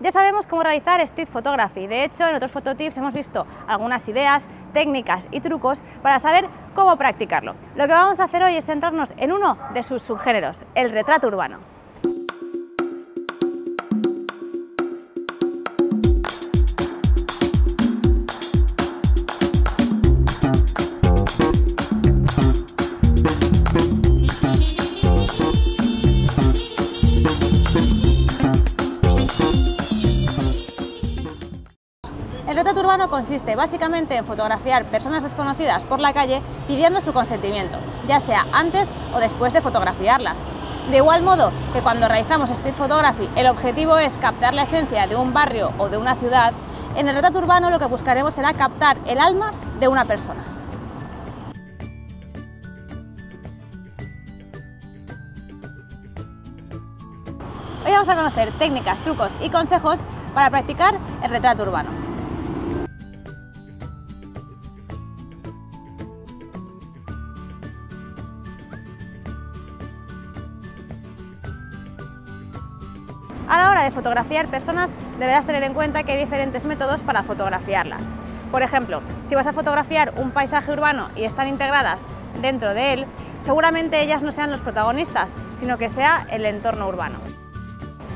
Ya sabemos cómo realizar street photography, de hecho en otros fototips hemos visto algunas ideas, técnicas y trucos para saber cómo practicarlo. Lo que vamos a hacer hoy es centrarnos en uno de sus subgéneros, el retrato urbano. Consiste básicamente en fotografiar personas desconocidas por la calle pidiendo su consentimiento, ya sea antes o después de fotografiarlas. De igual modo que cuando realizamos street photography el objetivo es captar la esencia de un barrio o de una ciudad, en el retrato urbano lo que buscaremos será captar el alma de una persona. Hoy vamos a conocer técnicas, trucos y consejos para practicar el retrato urbano. De fotografiar personas deberás tener en cuenta que hay diferentes métodos para fotografiarlas. Por ejemplo, si vas a fotografiar un paisaje urbano y están integradas dentro de él, seguramente ellas no sean los protagonistas, sino que sea el entorno urbano.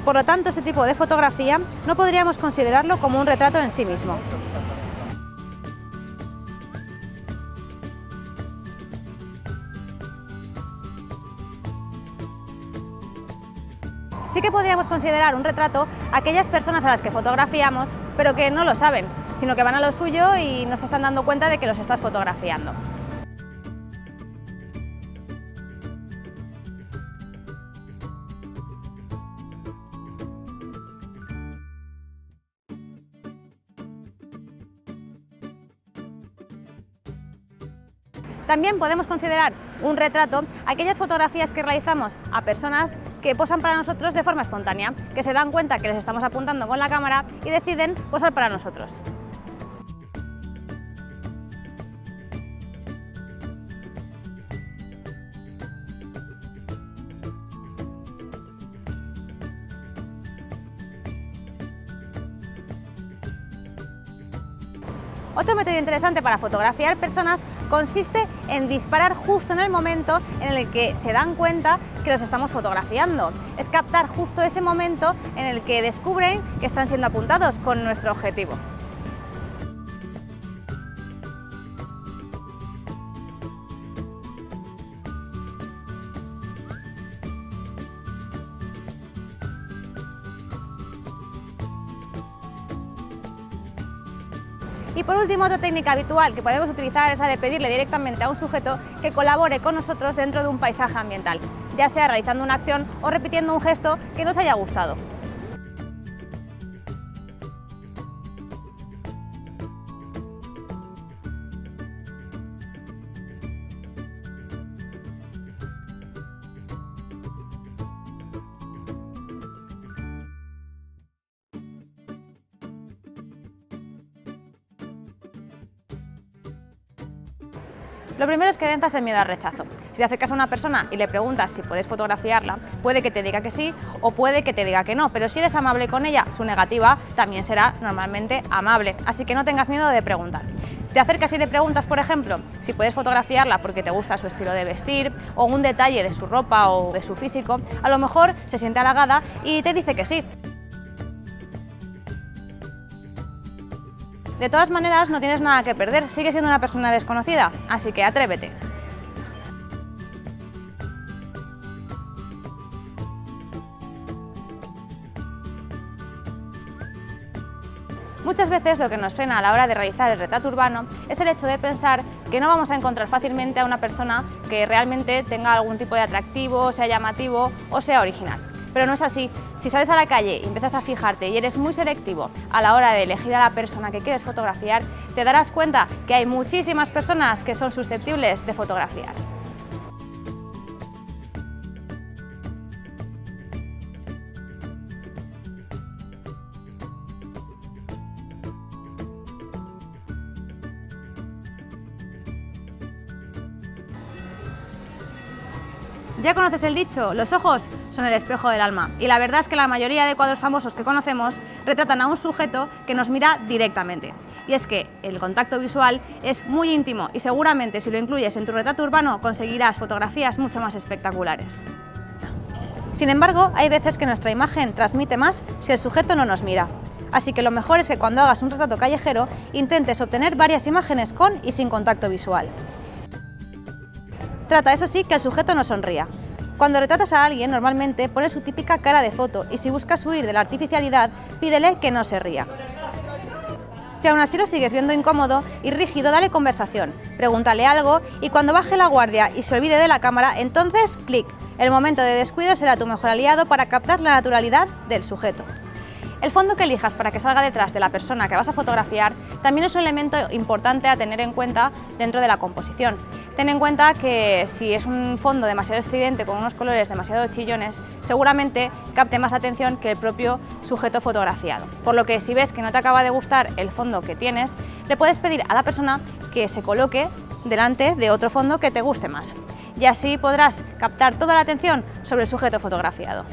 Por lo tanto, este tipo de fotografía no podríamos considerarlo como un retrato en sí mismo. Sí que podríamos considerar un retrato aquellas personas a las que fotografiamos, pero que no lo saben, sino que van a lo suyo y no se están dando cuenta de que los estás fotografiando. También podemos considerar un retrato aquellas fotografías que realizamos a personas que posan para nosotros de forma espontánea, que se dan cuenta que les estamos apuntando con la cámara y deciden posar para nosotros. Otro método interesante para fotografiar personas consiste en disparar justo en el momento en el que se dan cuenta que los estamos fotografiando. Es captar justo ese momento en el que descubren que están siendo apuntados con nuestro objetivo. Y por último, otra técnica habitual que podemos utilizar es la de pedirle directamente a un sujeto que colabore con nosotros dentro de un paisaje ambiental, ya sea realizando una acción o repitiendo un gesto que nos haya gustado. Lo primero es que venzas el miedo al rechazo. Si te acercas a una persona y le preguntas si puedes fotografiarla, puede que te diga que sí o puede que te diga que no, pero si eres amable con ella, su negativa también será normalmente amable, así que no tengas miedo de preguntar. Si te acercas y le preguntas, por ejemplo, si puedes fotografiarla porque te gusta su estilo de vestir o un detalle de su ropa o de su físico, a lo mejor se siente halagada y te dice que sí. De todas maneras, no tienes nada que perder, sigue siendo una persona desconocida, así que atrévete. Muchas veces lo que nos frena a la hora de realizar el retrato urbano es el hecho de pensar que no vamos a encontrar fácilmente a una persona que realmente tenga algún tipo de atractivo, sea llamativo o sea original. Pero no es así. Si sales a la calle y empiezas a fijarte y eres muy selectivo a la hora de elegir a la persona que quieres fotografiar, te darás cuenta que hay muchísimas personas que son susceptibles de fotografiar. Conoces el dicho, los ojos son el espejo del alma. Y la verdad es que la mayoría de cuadros famosos que conocemos retratan a un sujeto que nos mira directamente. Y es que el contacto visual es muy íntimo y seguramente si lo incluyes en tu retrato urbano conseguirás fotografías mucho más espectaculares. Sin embargo, hay veces que nuestra imagen transmite más si el sujeto no nos mira. Así que lo mejor es que cuando hagas un retrato callejero intentes obtener varias imágenes con y sin contacto visual. Trata, eso sí, que el sujeto no sonría. Cuando retratas a alguien, normalmente pones su típica cara de foto y si buscas huir de la artificialidad, pídele que no se ría. Si aún así lo sigues viendo incómodo y rígido, dale conversación, pregúntale algo y cuando baje la guardia y se olvide de la cámara, entonces clic. El momento de descuido será tu mejor aliado para captar la naturalidad del sujeto. El fondo que elijas para que salga detrás de la persona que vas a fotografiar también es un elemento importante a tener en cuenta dentro de la composición. Ten en cuenta que si es un fondo demasiado estridente con unos colores demasiado chillones, seguramente capte más atención que el propio sujeto fotografiado. Por lo que si ves que no te acaba de gustar el fondo que tienes, le puedes pedir a la persona que se coloque delante de otro fondo que te guste más. Y así podrás captar toda la atención sobre el sujeto fotografiado.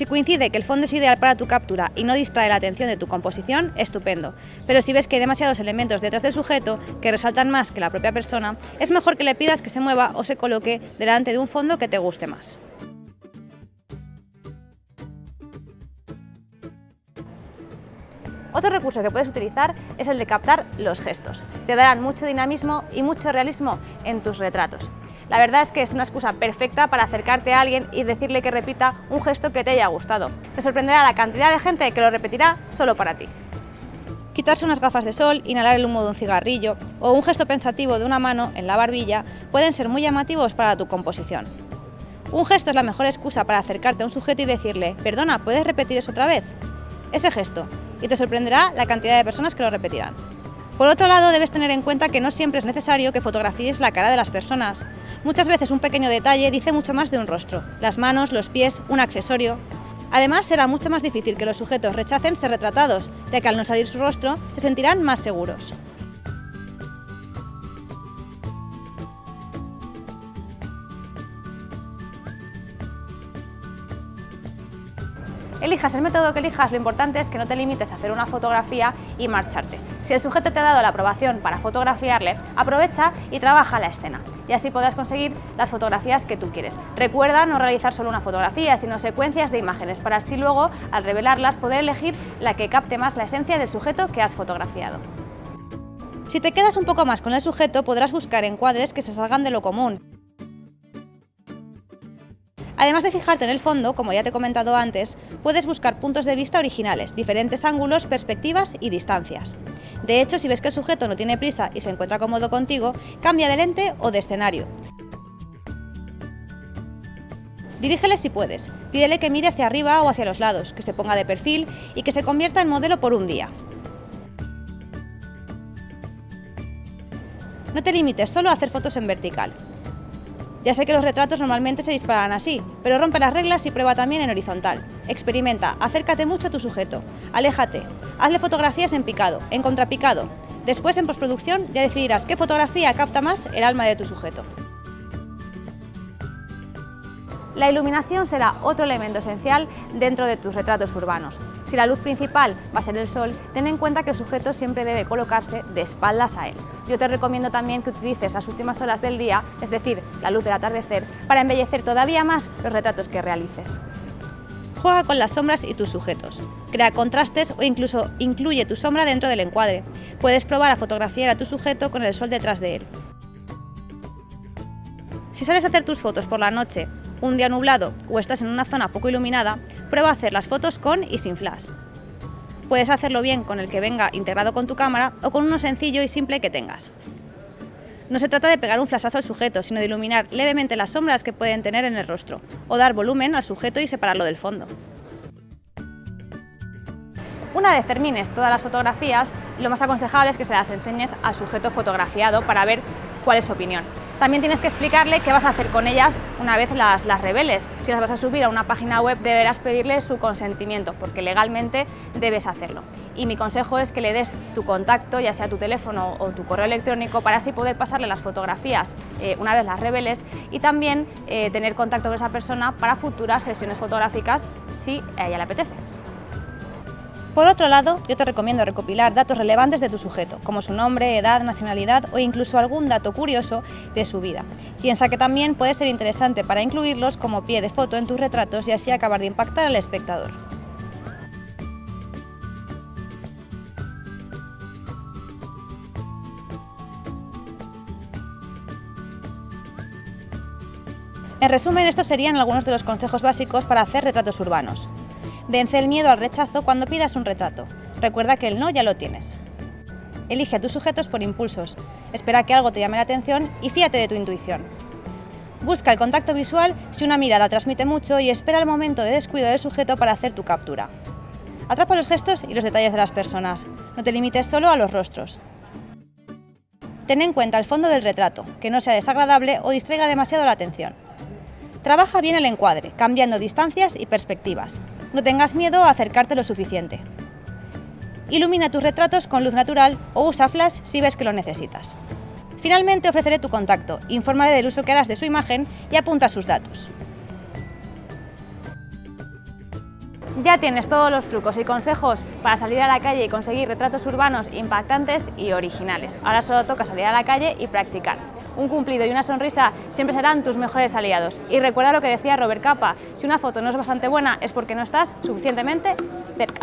Si coincide que el fondo es ideal para tu captura y no distrae la atención de tu composición, estupendo. Pero si ves que hay demasiados elementos detrás del sujeto que resaltan más que la propia persona, es mejor que le pidas que se mueva o se coloque delante de un fondo que te guste más. Otro recurso que puedes utilizar es el de captar los gestos. Te darán mucho dinamismo y mucho realismo en tus retratos. La verdad es que es una excusa perfecta para acercarte a alguien y decirle que repita un gesto que te haya gustado. Te sorprenderá la cantidad de gente que lo repetirá solo para ti. Quitarse unas gafas de sol, inhalar el humo de un cigarrillo o un gesto pensativo de una mano en la barbilla pueden ser muy llamativos para tu composición. Un gesto es la mejor excusa para acercarte a un sujeto y decirle, perdona, ¿puedes repetir eso otra vez? Ese gesto, y te sorprenderá la cantidad de personas que lo repetirán. Por otro lado, debes tener en cuenta que no siempre es necesario que fotografíes la cara de las personas. Muchas veces un pequeño detalle dice mucho más de un rostro. Las manos, los pies, un accesorio. Además, será mucho más difícil que los sujetos rechacen ser retratados, ya que al no salir su rostro, se sentirán más seguros. Elijas el método que elijas, lo importante es que no te limites a hacer una fotografía y marcharte. Si el sujeto te ha dado la aprobación para fotografiarle, aprovecha y trabaja la escena. Y así podrás conseguir las fotografías que tú quieres. Recuerda no realizar solo una fotografía, sino secuencias de imágenes, para así luego, al revelarlas, poder elegir la que capte más la esencia del sujeto que has fotografiado. Si te quedas un poco más con el sujeto, podrás buscar encuadres que se salgan de lo común, Además de fijarte en el fondo, como ya te he comentado antes, puedes buscar puntos de vista originales, diferentes ángulos, perspectivas y distancias. De hecho, si ves que el sujeto no tiene prisa y se encuentra cómodo contigo, cambia de lente o de escenario. Dirígele si puedes, pídele que mire hacia arriba o hacia los lados, que se ponga de perfil y que se convierta en modelo por un día. No te limites solo a hacer fotos en vertical. Ya sé que los retratos normalmente se disparan así, pero rompe las reglas y prueba también en horizontal. Experimenta, acércate mucho a tu sujeto, aléjate, hazle fotografías en picado, en contrapicado. Después en postproducción ya decidirás qué fotografía capta más el alma de tu sujeto. La iluminación será otro elemento esencial dentro de tus retratos urbanos. Si la luz principal va a ser el sol, ten en cuenta que el sujeto siempre debe colocarse de espaldas a él. Yo te recomiendo también que utilices las últimas horas del día, es decir, la luz del atardecer, para embellecer todavía más los retratos que realices. Juega con las sombras y tus sujetos. Crea contrastes o incluso incluye tu sombra dentro del encuadre. Puedes probar a fotografiar a tu sujeto con el sol detrás de él. Si sales a hacer tus fotos por la noche un día nublado o estás en una zona poco iluminada, prueba a hacer las fotos con y sin flash. Puedes hacerlo bien con el que venga integrado con tu cámara o con uno sencillo y simple que tengas. No se trata de pegar un flashazo al sujeto, sino de iluminar levemente las sombras que pueden tener en el rostro, o dar volumen al sujeto y separarlo del fondo. Una vez termines todas las fotografías, lo más aconsejable es que se las enseñes al sujeto fotografiado para ver cuál es su opinión. También tienes que explicarle qué vas a hacer con ellas una vez las, las reveles. Si las vas a subir a una página web deberás pedirle su consentimiento, porque legalmente debes hacerlo. Y mi consejo es que le des tu contacto, ya sea tu teléfono o tu correo electrónico, para así poder pasarle las fotografías eh, una vez las reveles y también eh, tener contacto con esa persona para futuras sesiones fotográficas si a ella le apetece. Por otro lado, yo te recomiendo recopilar datos relevantes de tu sujeto, como su nombre, edad, nacionalidad o incluso algún dato curioso de su vida. Piensa que también puede ser interesante para incluirlos como pie de foto en tus retratos y así acabar de impactar al espectador. En resumen, estos serían algunos de los consejos básicos para hacer retratos urbanos. Vence el miedo al rechazo cuando pidas un retrato. Recuerda que el no ya lo tienes. Elige a tus sujetos por impulsos. Espera que algo te llame la atención y fíate de tu intuición. Busca el contacto visual si una mirada transmite mucho y espera el momento de descuido del sujeto para hacer tu captura. Atrapa los gestos y los detalles de las personas. No te limites solo a los rostros. Ten en cuenta el fondo del retrato, que no sea desagradable o distraiga demasiado la atención. Trabaja bien el encuadre, cambiando distancias y perspectivas. No tengas miedo a acercarte lo suficiente. Ilumina tus retratos con luz natural o usa flash si ves que lo necesitas. Finalmente ofreceré tu contacto, informaré del uso que harás de su imagen y apunta sus datos. Ya tienes todos los trucos y consejos para salir a la calle y conseguir retratos urbanos impactantes y originales. Ahora solo toca salir a la calle y practicar. Un cumplido y una sonrisa siempre serán tus mejores aliados. Y recuerda lo que decía Robert Capa, si una foto no es bastante buena es porque no estás suficientemente cerca.